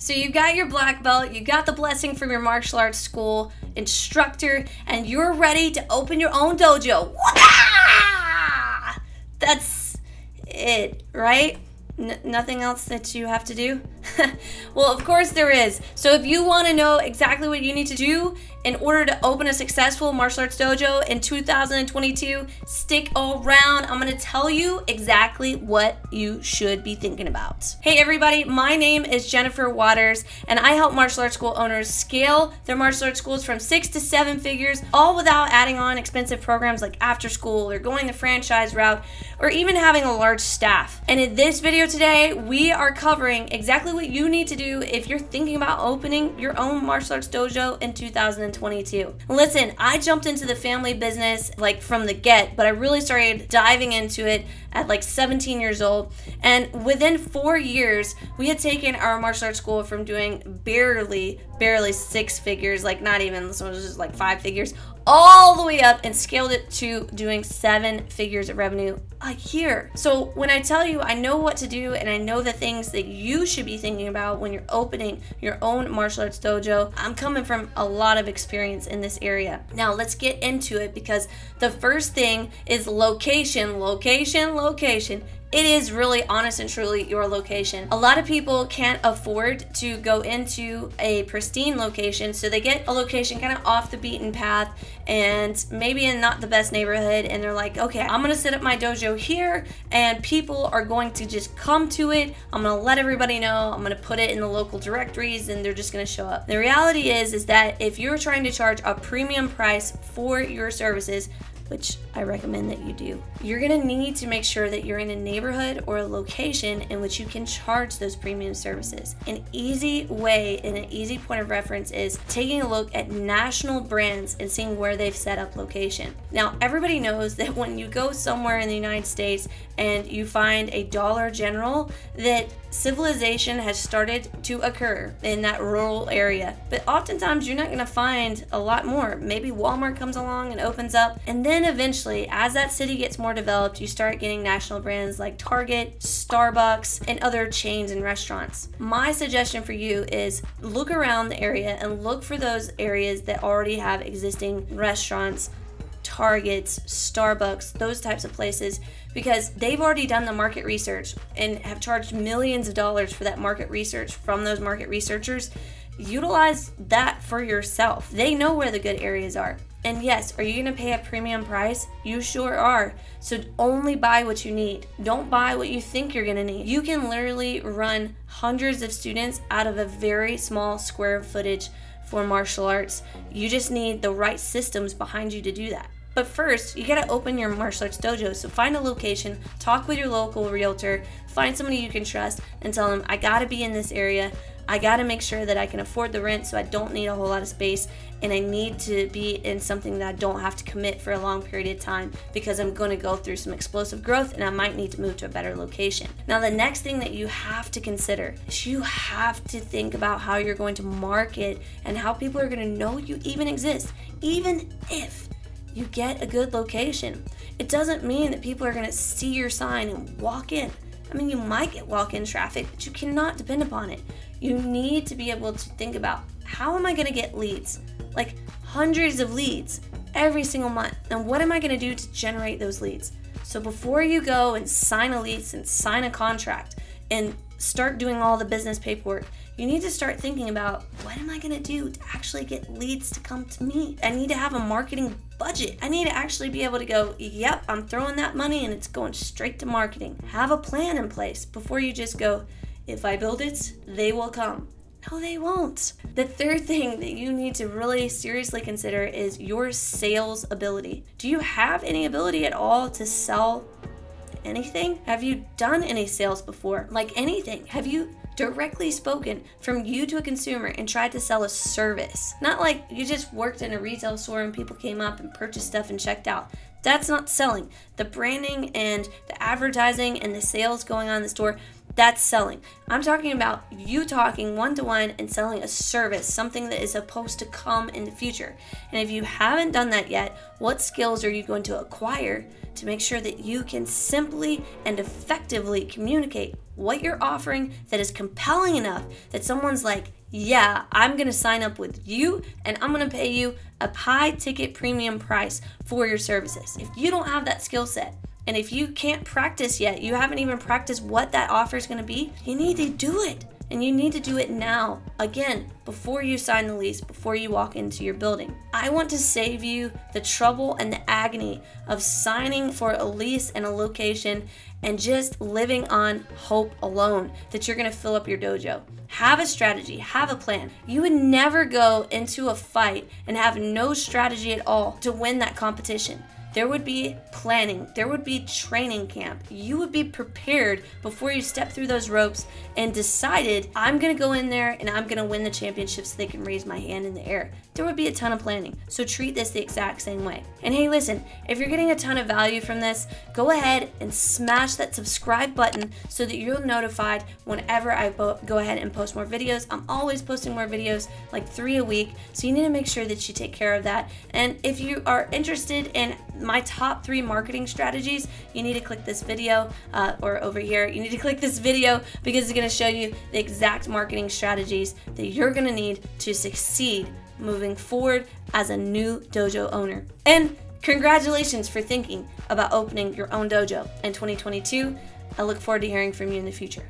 So you've got your black belt, you got the blessing from your martial arts school instructor, and you're ready to open your own dojo. That's it, right? N- nothing else that you have to do? well, of course there is. So if you want to know exactly what you need to do in order to open a successful martial arts dojo in 2022, stick around. I'm going to tell you exactly what you should be thinking about. Hey everybody, my name is Jennifer Waters and I help martial arts school owners scale their martial arts schools from 6 to 7 figures all without adding on expensive programs like after school or going the franchise route or even having a large staff. And in this video today, we are covering exactly what you need to do if you're thinking about opening your own martial arts dojo in 2022. Listen, I jumped into the family business like from the get, but I really started diving into it at like 17 years old. And within four years, we had taken our martial arts school from doing barely, barely six figures, like not even, this one was just like five figures, all the way up and scaled it to doing seven figures of revenue a year. So when I tell you I know what to do and I know the things that you should be thinking about when you're opening your own martial arts dojo, I'm coming from a lot of experience in this area. Now let's get into it because the first thing is location, location, location it is really honest and truly your location. A lot of people can't afford to go into a pristine location, so they get a location kind of off the beaten path and maybe in not the best neighborhood, and they're like, okay, I'm gonna set up my dojo here, and people are going to just come to it. I'm gonna let everybody know. I'm gonna put it in the local directories, and they're just gonna show up. The reality is, is that if you're trying to charge a premium price for your services, which I recommend that you do. You're gonna need to make sure that you're in a neighborhood or a location in which you can charge those premium services. An easy way and an easy point of reference is taking a look at national brands and seeing where they've set up location. Now, everybody knows that when you go somewhere in the United States and you find a Dollar General, that civilization has started to occur in that rural area. But oftentimes, you're not gonna find a lot more. Maybe Walmart comes along and opens up, and then eventually, as that city gets more developed, you start getting national brands like Target, Starbucks, and other chains and restaurants. My suggestion for you is look around the area and look for those areas that already have existing restaurants Targets, Starbucks, those types of places, because they've already done the market research and have charged millions of dollars for that market research from those market researchers. Utilize that for yourself. They know where the good areas are. And yes, are you going to pay a premium price? You sure are. So only buy what you need. Don't buy what you think you're going to need. You can literally run hundreds of students out of a very small square footage for martial arts. You just need the right systems behind you to do that. But first, you gotta open your martial arts dojo. So find a location, talk with your local realtor, find somebody you can trust, and tell them, I gotta be in this area. I gotta make sure that I can afford the rent so I don't need a whole lot of space and I need to be in something that I don't have to commit for a long period of time because I'm going to go through some explosive growth and I might need to move to a better location. Now, the next thing that you have to consider is you have to think about how you're going to market and how people are going to know you even exist, even if you get a good location. It doesn't mean that people are going to see your sign and walk in. I mean, you might get walk in traffic, but you cannot depend upon it. You need to be able to think about how am I going to get leads? Like hundreds of leads every single month. And what am I going to do to generate those leads? So before you go and sign a lease and sign a contract and start doing all the business paperwork, you need to start thinking about what am I to do to actually get leads to come to me? I need to have a marketing budget. I need to actually be able to go, yep, I'm throwing that money and it's going straight to marketing. Have a plan in place before you just go, if I build it, they will come. No, they won't. The third thing that you need to really seriously consider is your sales ability. Do you have any ability at all to sell anything? Have you done any sales before? Like anything? Have you directly spoken from you to a consumer and tried to sell a service? Not like you just worked in a retail store and people came up and purchased stuff and checked out. That's not selling. The branding and the advertising and the sales going on in the store, that's selling. I'm talking about you talking one to one and selling a service, something that is supposed to come in the future. And if you haven't done that yet, what skills are you going to acquire to make sure that you can simply and effectively communicate what you're offering that is compelling enough that someone's like, yeah, I'm going to sign up with you and I'm going to pay you a high ticket premium price for your services. If you don't have that skill set, and if you can't practice yet, you haven't even practiced what that offer is going to be, you need to do it. And you need to do it now. Again, before you sign the lease, before you walk into your building. I want to save you the trouble and the agony of signing for a lease and a location and just living on hope alone that you're going to fill up your dojo. Have a strategy, have a plan. You would never go into a fight and have no strategy at all to win that competition. There would be planning, there would be training camp. You would be prepared before you step through those ropes and decided, I'm gonna go in there and I'm gonna win the championship so they can raise my hand in the air. There would be a ton of planning. So treat this the exact same way. And hey, listen, if you're getting a ton of value from this, go ahead and smash that subscribe button so that you're notified whenever I go ahead and post more videos. I'm always posting more videos, like three a week. So you need to make sure that you take care of that. And if you are interested in my top three marketing strategies, you need to click this video uh, or over here. You need to click this video because it's going to show you the exact marketing strategies that you're going to need to succeed moving forward as a new dojo owner. And congratulations for thinking about opening your own dojo in 2022. I look forward to hearing from you in the future.